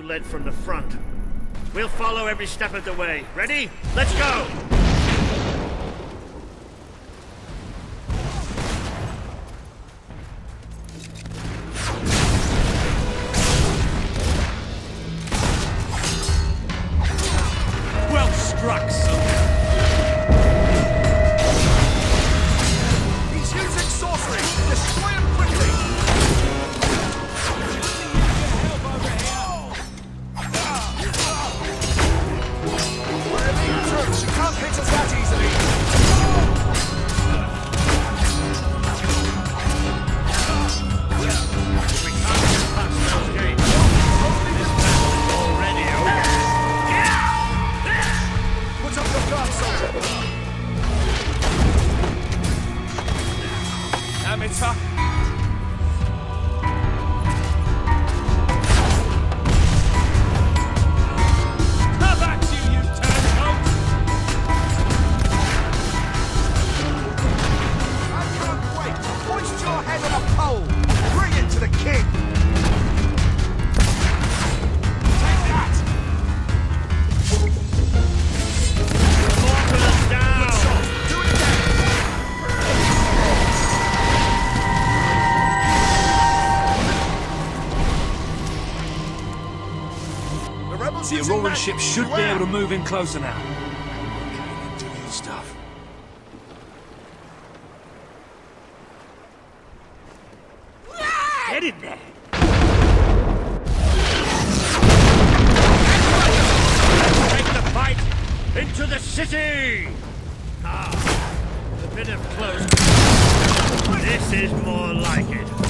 led from the front. We'll follow every step of the way. Ready? Let's go! Well struck, soldier. The Auroran ship should be able to move in closer now. Do your stuff. Get in there! Take the fight into the city! Ah, a bit of close. This is more like it.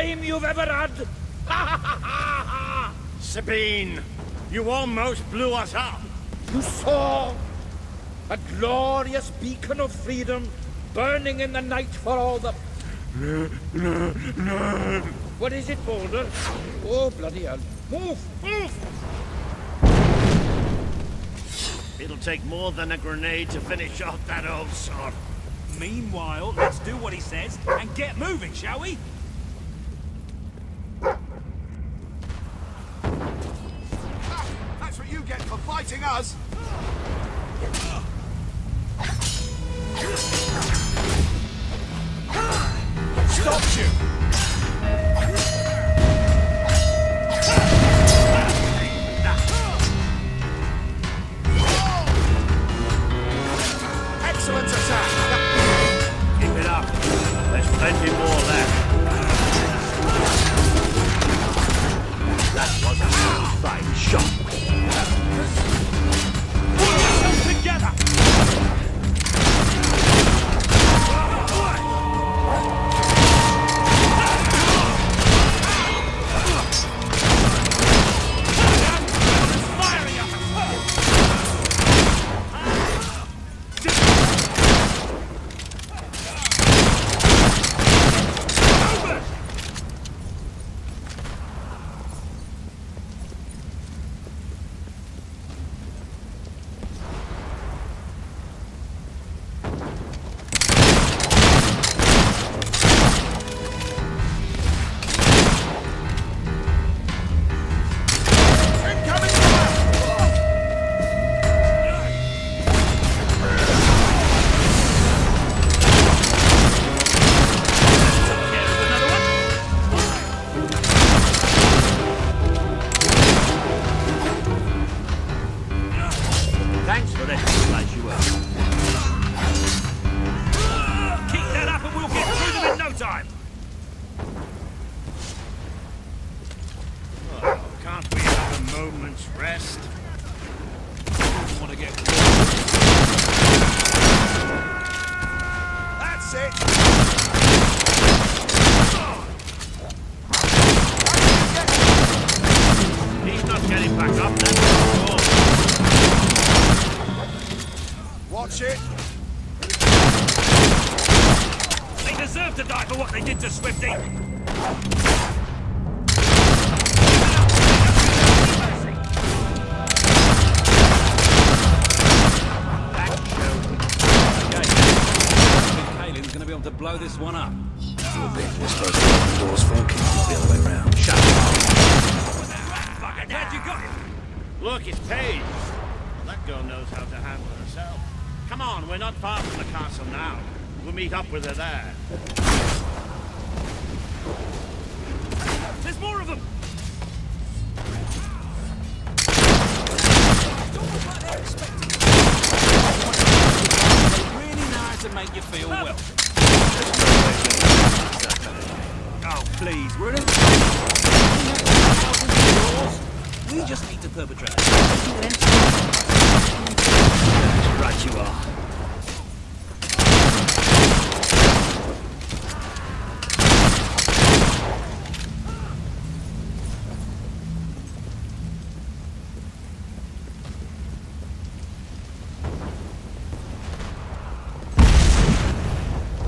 Time you've ever had? Sabine, you almost blew us up. You saw a glorious beacon of freedom burning in the night for all the. What is it, Boulder? Oh, bloody hell. Move, move! It'll take more than a grenade to finish off that old sod. Meanwhile, let's do what he says and get moving, shall we? Fine shot. Back up, that's for sure. Watch it. They deserve to die for what they did to Swifty. Okay. Going to be able to blow this one up. You're supposed to open doors for him, keep it the other way around. Shut up. Fucking glad you got it. Look, it's Paige. That girl knows how to handle herself. Come on, we're not far from the castle now. We'll meet up with her there. There's more of them. Really know how to make you feel well. Oh, please, we're in a... We just need to perpetrate. Right you are.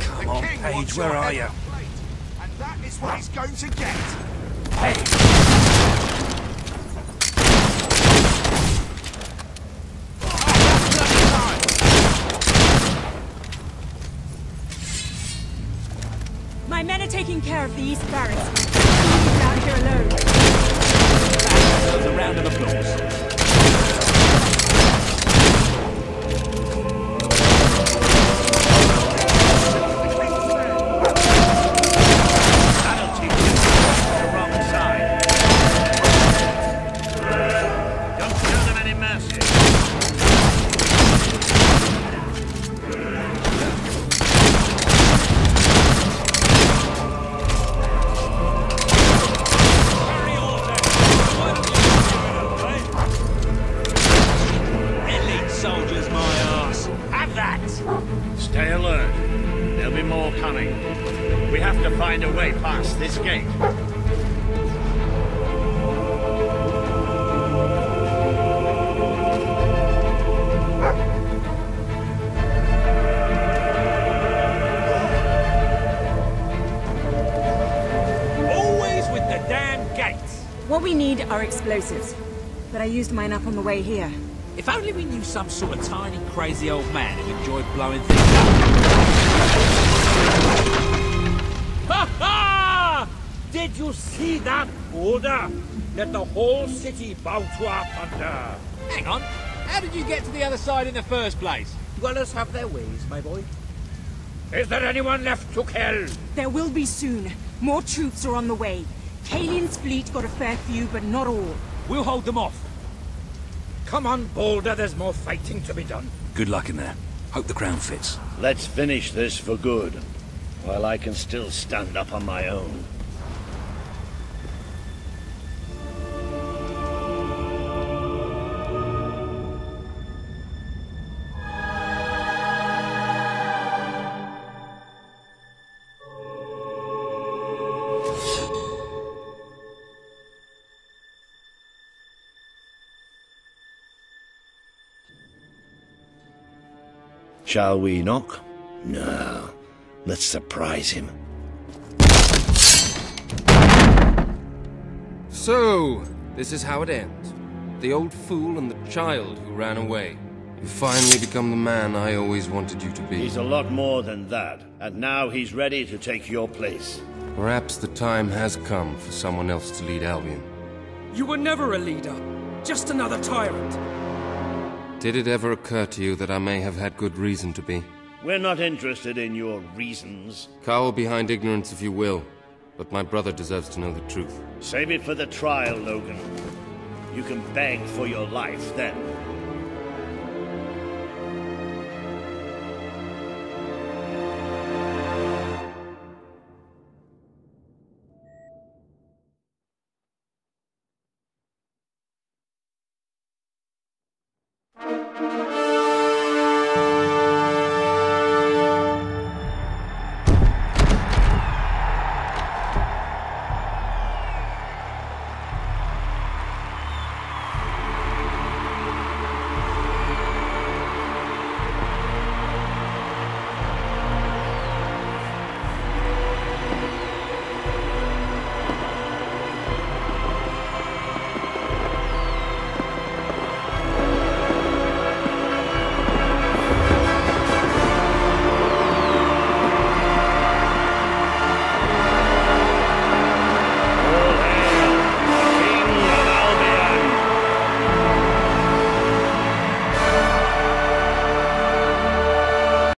Come on, King where are you? on a plate, And that is what he's going to get. Paige! Taking care of the East Barracks. Find a way past this gate. Always with the damn gates. What we need are explosives. But I used mine up on the way here. If only we knew some sort of tiny, crazy old man who enjoyed blowing things up. Ha ha! Did you see that order? Let the whole city bow to our thunder. Hang on. How did you get to the other side in the first place? Dwellers have their ways, my boy. Is there anyone left to kill? There will be soon. More troops are on the way. Kalin's fleet got a fair few, but not all. We'll hold them off. Come on, Boulder, there's more fighting to be done. Good luck in there. Hope the crown fits. Let's finish this for good, while I can still stand up on my own. Shall we knock? No. Let's surprise him. So, this is how it ends. The old fool and the child who ran away. You finally become the man I always wanted you to be. He's a lot more than that, and now he's ready to take your place. Perhaps the time has come for someone else to lead Albion. You were never a leader, just another tyrant. Did it ever occur to you that I may have had good reason to be? We're not interested in your reasons. Cower behind ignorance if you will, but my brother deserves to know the truth. Save it for the trial, Logan. You can beg for your life then.